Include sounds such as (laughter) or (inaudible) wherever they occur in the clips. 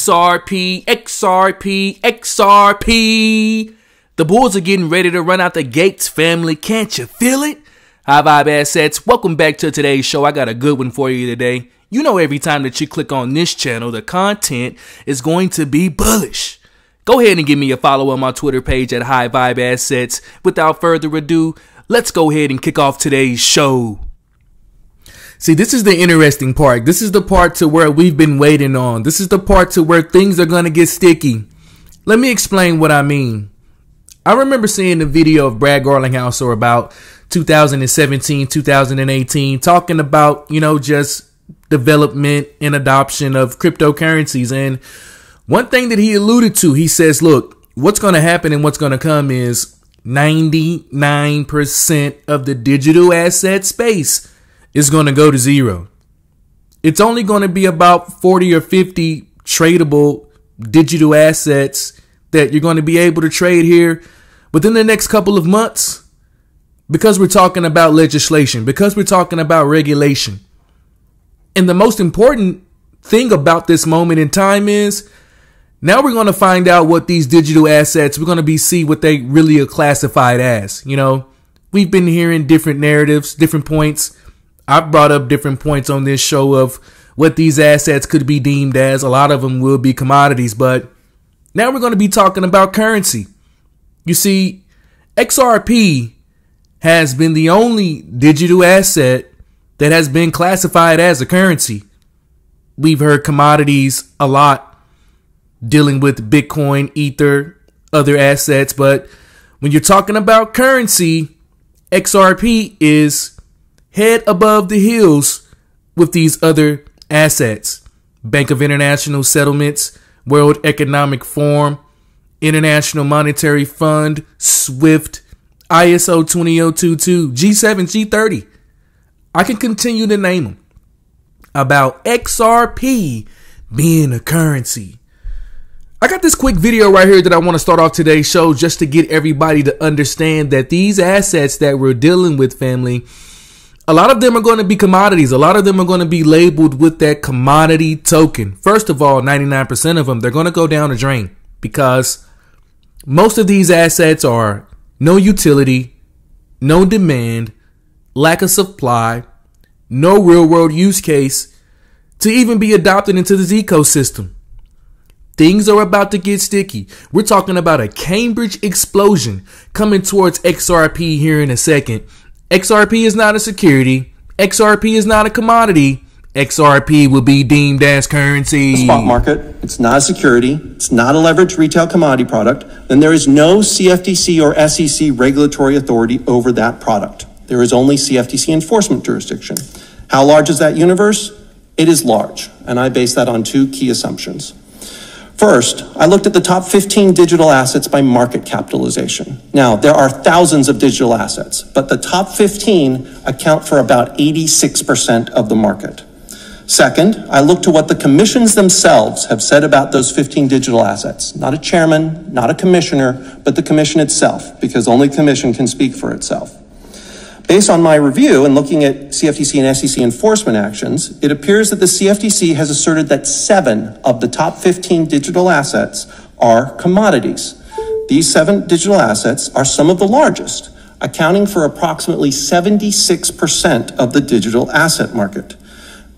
XRP, XRP, XRP. The Bulls are getting ready to run out the gates, family. Can't you feel it? High Vibe Assets, welcome back to today's show. I got a good one for you today. You know, every time that you click on this channel, the content is going to be bullish. Go ahead and give me a follow on my Twitter page at High Vibe Assets. Without further ado, let's go ahead and kick off today's show. See, this is the interesting part. This is the part to where we've been waiting on. This is the part to where things are going to get sticky. Let me explain what I mean. I remember seeing the video of Brad Garlinghouse or about 2017, 2018, talking about, you know, just development and adoption of cryptocurrencies. And one thing that he alluded to, he says, look, what's going to happen and what's going to come is 99% of the digital asset space is going to go to zero. It's only going to be about 40 or 50 tradable digital assets that you're going to be able to trade here within the next couple of months because we're talking about legislation, because we're talking about regulation. And the most important thing about this moment in time is now we're going to find out what these digital assets, we're going to be see what they really are classified as. You know, we've been hearing different narratives, different points I've brought up different points on this show of what these assets could be deemed as. A lot of them will be commodities, but now we're going to be talking about currency. You see, XRP has been the only digital asset that has been classified as a currency. We've heard commodities a lot dealing with Bitcoin, Ether, other assets, but when you're talking about currency, XRP is head above the hills with these other assets. Bank of International Settlements, World Economic Forum, International Monetary Fund, SWIFT, ISO 20022, G7, G30. I can continue to name them. About XRP being a currency. I got this quick video right here that I want to start off today's show just to get everybody to understand that these assets that we're dealing with, family, a lot of them are going to be commodities. A lot of them are going to be labeled with that commodity token. First of all, 99% of them, they're going to go down the drain because most of these assets are no utility, no demand, lack of supply, no real world use case to even be adopted into this ecosystem. Things are about to get sticky. We're talking about a Cambrian explosion coming towards XRP here in a second. XRP is not a security. XRP is not a commodity. XRP will be deemed as currency. Spot market. It's not a security. It's not a leveraged retail commodity product. Then there is no CFTC or SEC regulatory authority over that product. There is only CFTC enforcement jurisdiction. How large is that universe? It is large, and I base that on two key assumptions. First, I looked at the top 15 digital assets by market capitalization. Now, there are thousands of digital assets, but the top 15 account for about 86% of the market. Second, I looked to what the commissions themselves have said about those 15 digital assets. Not a chairman, not a commissioner, but the commission itself, because only commission can speak for itself. Based on my review and looking at CFTC and SEC enforcement actions, it appears that the CFTC has asserted that seven of the top 15 digital assets are commodities. These seven digital assets are some of the largest, accounting for approximately 76% of the digital asset market.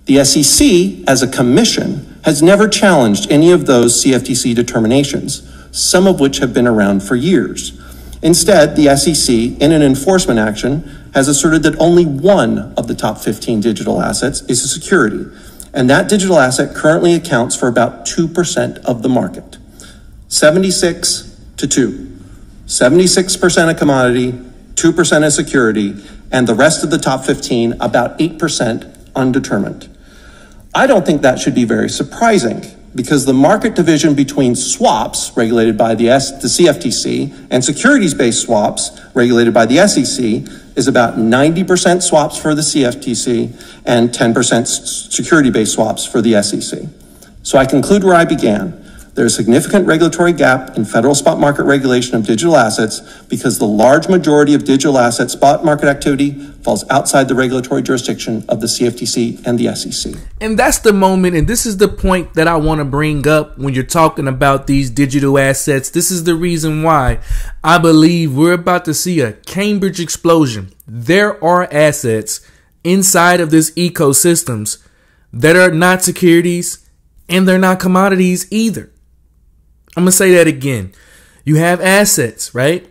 The SEC, as a commission, has never challenged any of those CFTC determinations, some of which have been around for years. Instead, the SEC, in an enforcement action, has asserted that only one of the top 15 digital assets is a security, and that digital asset currently accounts for about 2% of the market. 76 to 2. 76% a commodity, 2% a security, and the rest of the top 15, about 8% undetermined. I don't think that should be very surprising because the market division between swaps regulated by the, S- the CFTC and securities based swaps regulated by the SEC is about 90% swaps for the CFTC and 10% security based swaps for the SEC. So I conclude where I began. There's a significant regulatory gap in federal spot market regulation of digital assets because the large majority of digital asset spot market activity falls outside the regulatory jurisdiction of the CFTC and the SEC. And that's the moment, and this is the point that I want to bring up when you're talking about these digital assets. This is the reason why I believe we're about to see a Cambrian explosion. There are assets inside of this ecosystems that are not securities and they're not commodities either. I'm to say that again. You have assets, right?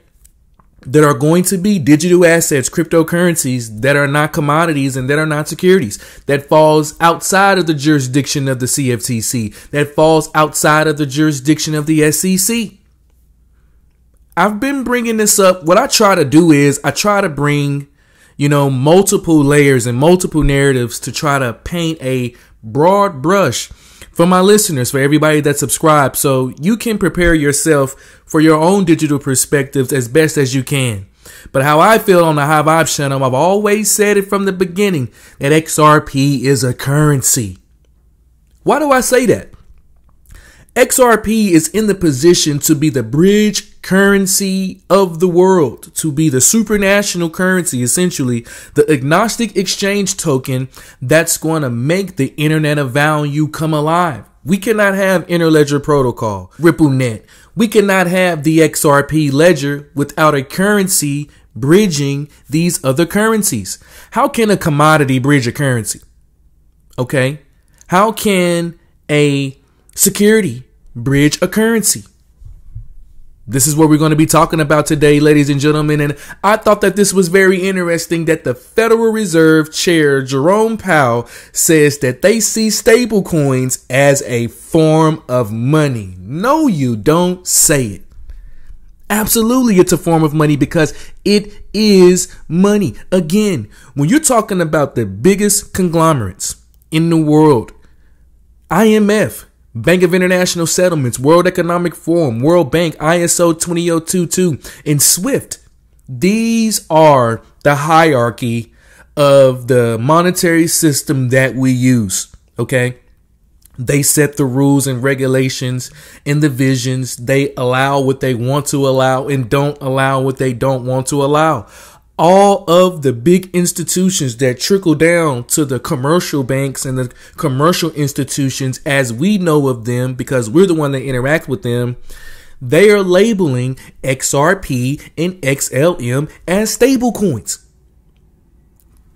That are going to be digital assets, cryptocurrencies that are not commodities and that are not securities. That falls outside of the jurisdiction of the CFTC. That falls outside of the jurisdiction of the SEC. I've been bringing this up. What I try to do is I try to bring, you know, multiple layers and multiple narratives to try to paint a broad brush for my listeners, for everybody that subscribes, so you can prepare yourself for your own digital perspectives as best as you can. But how I feel on the High Vibes channel, I've always said it from the beginning that XRP is a currency. Why do I say that? XRP is in the position to be the bridge currency of the world, to be the supranational currency, essentially the agnostic exchange token that's going to make the internet of value come alive. We cannot have interledger protocol, RippleNet. We cannot have the XRP ledger without a currency bridging these other currencies. How can a commodity bridge a currency? Okay. How can a security bridge a currency. This is what we're going to be talking about today, ladies and gentlemen. And I thought that this was very interesting that the Federal Reserve Chair Jerome Powell says that they see stablecoins as a form of money. No, you don't say it. Absolutely, it's a form of money because it is money. Again, when you're talking about the biggest conglomerates in the world, IMF, Bank of International Settlements, World Economic Forum, World Bank, ISO 20022, and SWIFT. These are the hierarchy of the monetary system that we use. Okay. They set the rules and regulations and the visions. They allow what they want to allow and don't allow what they don't want to allow all of the big institutions that trickle down to the commercial banks and the commercial institutions as we know of them because we're the one that interact with them they are labeling XRP and XLM as stablecoins.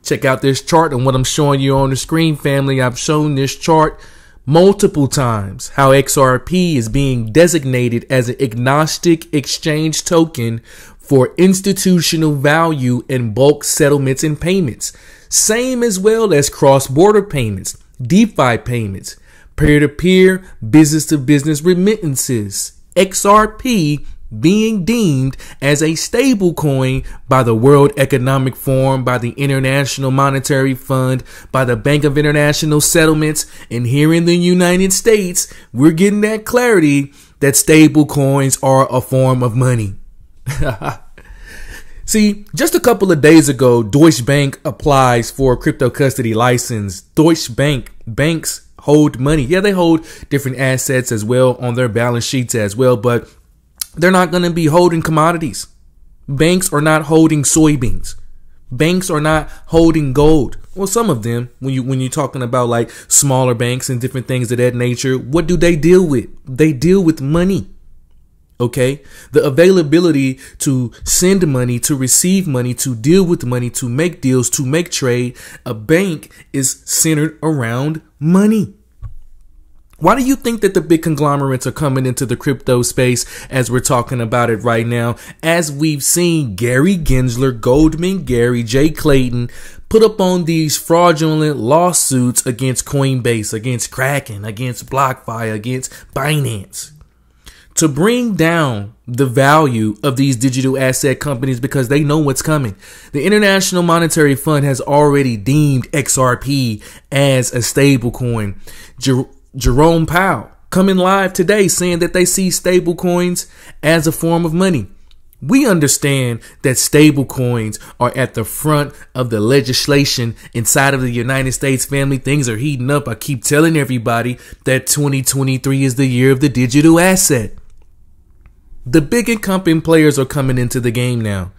Check out this chart and what I'm showing you on the screen, family. I've shown this chart multiple times how XRP is being designated as an agnostic exchange token for institutional value in bulk settlements and payments, same as well as cross border payments, DeFi payments, peer to peer, business to business remittances, XRP being deemed as a stable coin by the World Economic Forum, by the International Monetary Fund, by the Bank of International Settlements, and here in the United States, we're getting that clarity that stable coins are a form of money. (laughs) See, just a couple of days ago, Deutsche Bank applies for a crypto custody license. Deutsche Bank banks hold money. Yeah, they hold different assets as well on their balance sheets as well, but they're not going to be holding commodities. Banks are not holding soybeans. Banks are not holding gold. Well, some of them, when you when you're talking about like smaller banks and different things of that nature, what do they deal with? They deal with money. Okay. The availability to send money, to receive money, to deal with money, to make deals, to make trade. A bank is centered around money. Why do you think that the big conglomerates are coming into the crypto space as we're talking about it right now? As we've seen Gary Gensler, Goldman Gary, Jay Clayton put up on these fraudulent lawsuits against Coinbase, against Kraken, against BlockFi, against Binance to bring down the value of these digital asset companies because they know what's coming. The International Monetary Fund has already deemed XRP as a stablecoin. Jer- Jerome Powell coming live today saying that they see stablecoins as a form of money. We understand that stable coins are at the front of the legislation inside of the United States family. Things are heating up. I keep telling everybody that 2023 is the year of the digital asset. The big incumbent players are coming into the game now.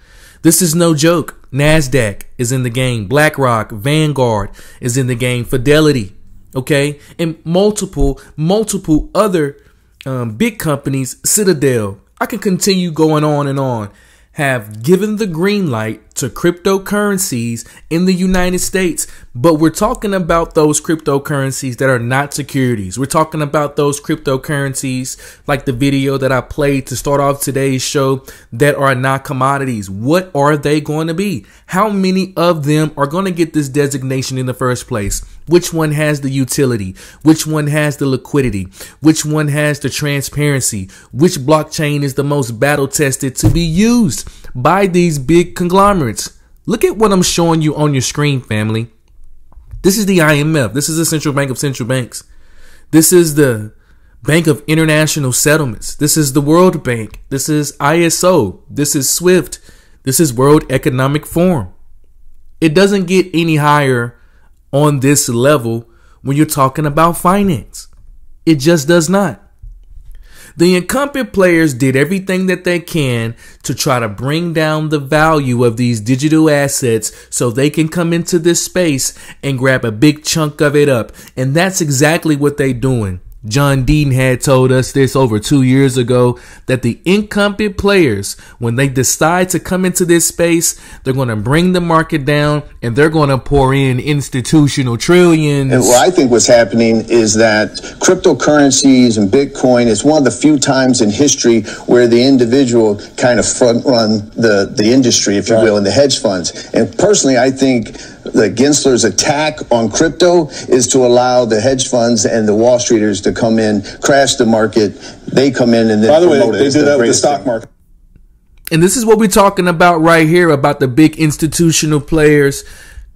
This is no joke. NASDAQ is in the game. BlackRock, Vanguard is in the game. Fidelity, okay? And multiple, multiple other um, big companies, Citadel. I can continue going on and on have given the green light to cryptocurrencies in the United States. But we're talking about those cryptocurrencies that are not securities. We're talking about those cryptocurrencies like the video that I played to start off today's show that are not commodities. What are they going to be? How many of them are going to get this designation in the first place? Which one has the utility? Which one has the liquidity? Which one has the transparency? Which blockchain is the most battle tested to be used by these big conglomerates? Look at what I'm showing you on your screen, family. This is the IMF. This is the Central Bank of Central Banks. This is the Bank of International Settlements. This is the World Bank. This is ISO. This is SWIFT. This is World Economic Forum. It doesn't get any higher on this level when you're talking about finance. It just does not. The incumbent players did everything that they can to try to bring down the value of these digital assets so they can come into this space and grab a big chunk of it up. And that's exactly what they're doing. John Dean had told us this over two years ago that the incumbent players, when they decide to come into this space, they're going to bring the market down and they're going to pour in institutional trillions. And what I think what's happening is that cryptocurrencies and Bitcoin is one of the few times in history where the individual kind of front run the, the industry, if you right. will, and the hedge funds. And personally, I think the Gensler's attack on crypto is to allow the hedge funds and the Wall Streeters to come in, crash the market. They come in and then by the way, they, they did that with the stock thing. market. And this is what we're talking about right here about the big institutional players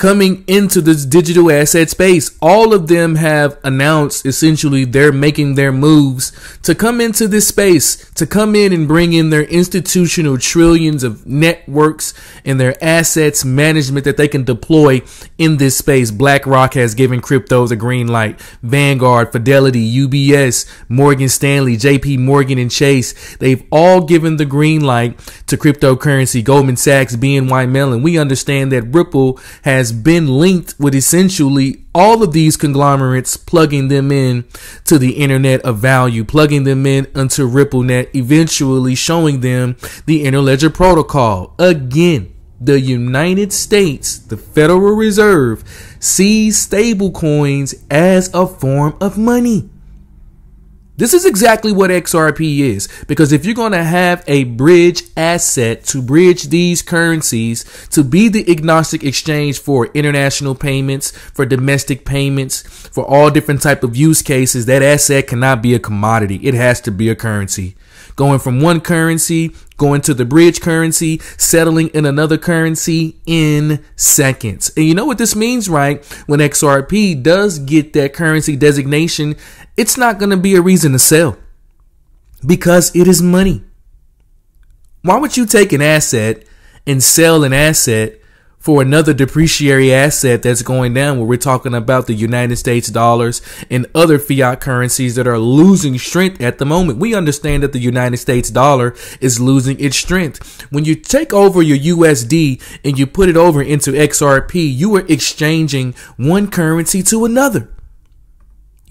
coming into this digital asset space. All of them have announced essentially they're making their moves to come into this space, to come in and bring in their institutional trillions of networks and their assets management that they can deploy in this space. BlackRock has given cryptos the green light. Vanguard, Fidelity, UBS, Morgan Stanley, JP Morgan and Chase, they've all given the green light to cryptocurrency. Goldman Sachs, BNY Mellon. We understand that Ripple has been linked with essentially all of these conglomerates plugging them in to the internet of value, plugging them in into RippleNet, eventually showing them the interledger protocol. Again, the United States, the Federal Reserve, sees stablecoins as a form of money. This is exactly what XRP is. Because if you're going to have a bridge asset to bridge these currencies to be the agnostic exchange for international payments, for domestic payments, for all different type of use cases, that asset cannot be a commodity. It has to be a currency. Going from one currency, going to the bridge currency, settling in another currency in seconds. And you know what this means, right? When XRP does get that currency designation, it's not going to be a reason to sell because it is money. Why would you take an asset and sell an asset for another depreciatory asset that's going down where we're talking about the United States dollars and other fiat currencies that are losing strength at the moment. We understand that the United States dollar is losing its strength. When you take over your USD and you put it over into XRP, you are exchanging one currency to another.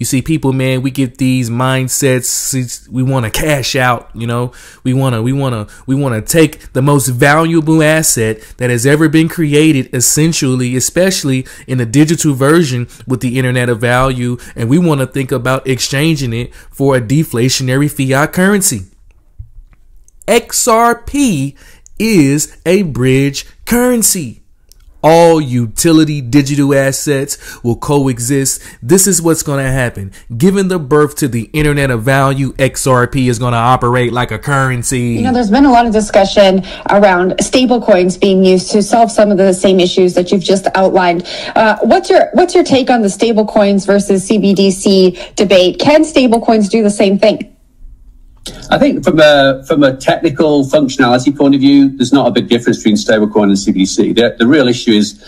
You see, people, man, we get these mindsets. We want to cash out, you know. We want to, we want to, we want to take the most valuable asset that has ever been created, essentially, especially in a digital version with the internet of value, and we want to think about exchanging it for a deflationary fiat currency. XRP is a bridge currency all utility digital assets will coexist. This is what's going to happen. Given the birth to the internet of value, XRP is going to operate like a currency. You know, there's been a lot of discussion around stablecoins being used to solve some of the same issues that you've just outlined. Uh, what's your what's your take on the stablecoins versus CBDC debate? Can stablecoins do the same thing? I think from a from a technical functionality point of view, there's not a big difference between stablecoin and CBDC. The, the real issue is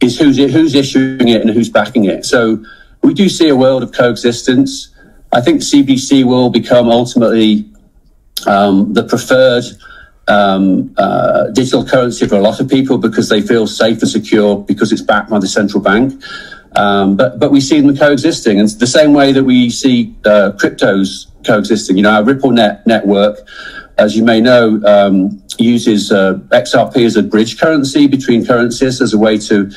is who's who's issuing it and who's backing it. So we do see a world of coexistence. I think CBDC will become ultimately um, the preferred um, uh, digital currency for a lot of people because they feel safe and secure because it's backed by the central bank. Um, but but we see them coexisting, and the same way that we see uh, cryptos coexisting. You know, our Ripple net network, as you may know, um, uses uh, XRP as a bridge currency between currencies as a way to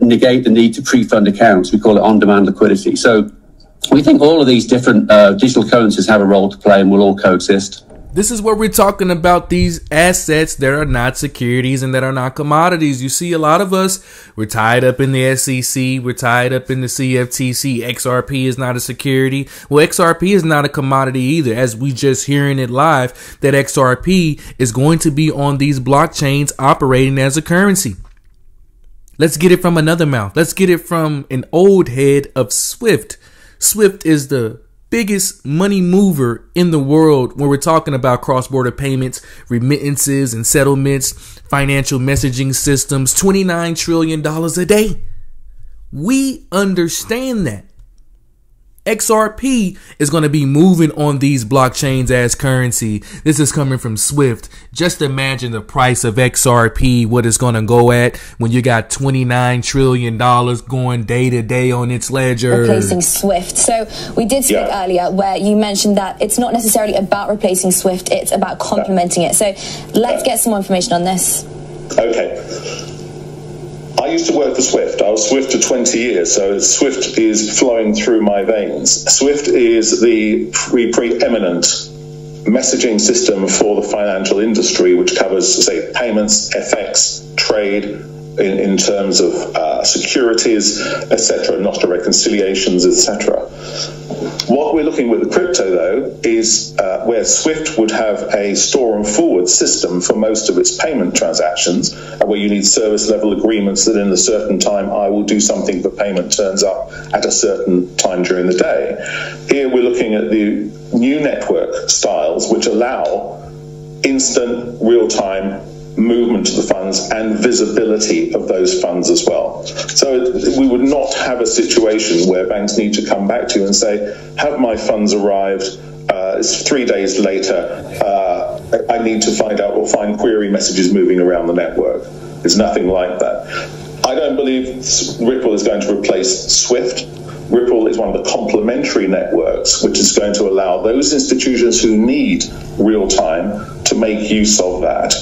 negate the need to pre-fund accounts. We call it on-demand liquidity. So we think all of these different uh, digital currencies have a role to play and will all coexist. This is where we're talking about these assets that are not securities and that are not commodities. You see, a lot of us, we're tied up in the SEC, we're tied up in the CFTC. XRP is not a security. Well, XRP is not a commodity either, as we just hearing it live, that XRP is going to be on these blockchains operating as a currency. Let's get it from another mouth. Let's get it from an old head of Swift. Swift is the biggest money mover in the world when we're talking about cross border payments, remittances, and settlements, financial messaging systems, $29 trillion a day. We understand that. XRP is going to be moving on these blockchains as currency. This is coming from Swift. Just imagine the price of XRP, what it's going to go at when you got $29 trillion going day to day on its ledger. Replacing Swift. So we did speak yeah. earlier where you mentioned that it's not necessarily about replacing Swift, it's about complementing yeah. it. So let's get some more information on this. Okay. I used to work for Swift. I was Swift for 20 years, so Swift is flowing through my veins. Swift is the pre- preeminent messaging system for the financial industry, which covers, say, payments, FX, trade, in, in terms of uh, securities, etc., Nostro reconciliations, etc. What we're looking with the crypto, though, is uh, where Swift would have a store and forward system for most of its payment transactions, uh, where you need service level agreements that in a certain time I will do something, but payment turns up at a certain time during the day. Here we're looking at the new network styles, which allow instant, real time movement of the funds and visibility of those funds as well. So we would not have a situation where banks need to come back to you and say, have my funds arrived? Uh, it's three days later. Uh, I need to find out or find query messages moving around the network. There's nothing like that. I don't believe Ripple is going to replace Swift. Ripple is one of the complementary networks, which is going to allow those institutions who need real time to make use of that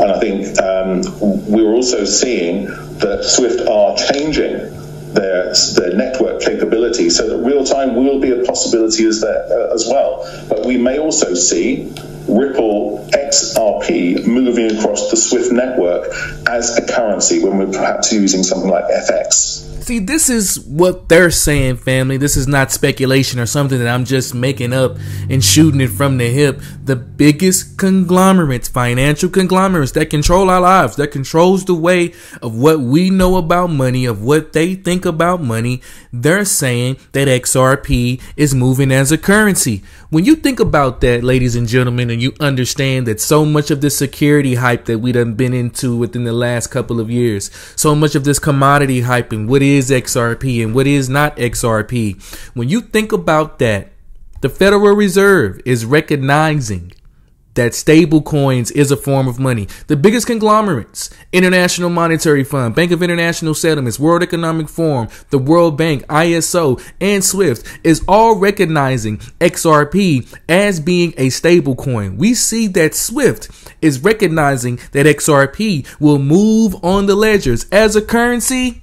and I think um, we're also seeing that Swift are changing their, their network capability so that real time will be a possibility as, uh, as well. But we may also see Ripple XRP moving across the Swift network as a currency when we're perhaps using something like FX. See, this is what they're saying, family. This is not speculation or something that I'm just making up and shooting it from the hip. The biggest conglomerates, financial conglomerates that control our lives, that controls the way of what we know about money, of what they think about money, they're saying that XRP is moving as a currency. When you think about that, ladies and gentlemen, and you understand that so much of this security hype that we done been into within the last couple of years, so much of this commodity hype and what is XRP and what is not XRP. When you think about that, the Federal Reserve is recognizing that stable coins is a form of money. The biggest conglomerates, International Monetary Fund, Bank of International Settlements, World Economic Forum, the World Bank, ISO, and SWIFT is all recognizing XRP as being a stable coin. We see that SWIFT is recognizing that XRP will move on the ledgers as a currency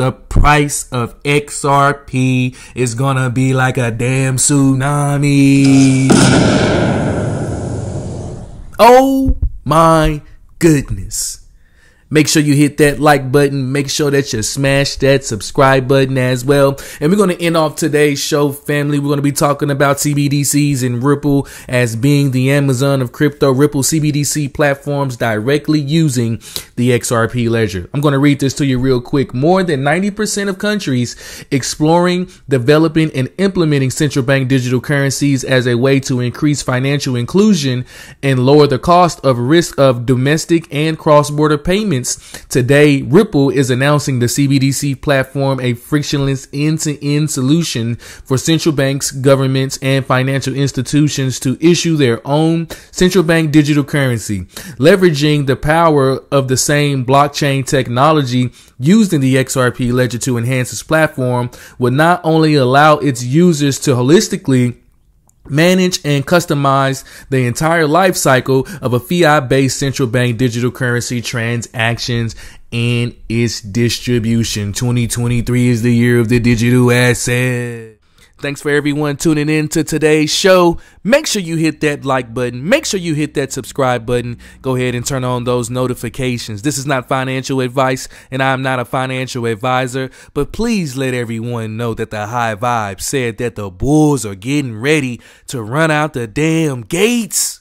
the price of XRP is gonna be like a damn tsunami. Oh my goodness. Make sure you hit that like button. Make sure that you smash that subscribe button as well. And we're going to end off today's show, family. We're going to be talking about CBDCs and Ripple as being the Amazon of crypto. Ripple CBDC platforms directly using the XRP ledger. I'm going to read this to you real quick. More than 90% of countries exploring, developing, and implementing central bank digital currencies as a way to increase financial inclusion and lower the cost of risk of domestic and cross border payments Today, Ripple is announcing the CBDC platform, a frictionless end to end solution for central banks, governments, and financial institutions to issue their own central bank digital currency, leveraging the power of the same blockchain technology used in the XRP ledger to enhance its platform would not only allow its users to holistically manage and customize the entire life cycle of a fiat based central bank digital currency transactions and its distribution. 2023 is the year of the digital asset. Thanks for everyone tuning in to today's show. Make sure you hit that like button. Make sure you hit that subscribe button. Go ahead and turn on those notifications. This is not financial advice, and I'm not a financial advisor, but please let everyone know that the high vibe said that the Bulls are getting ready to run out the damn gates.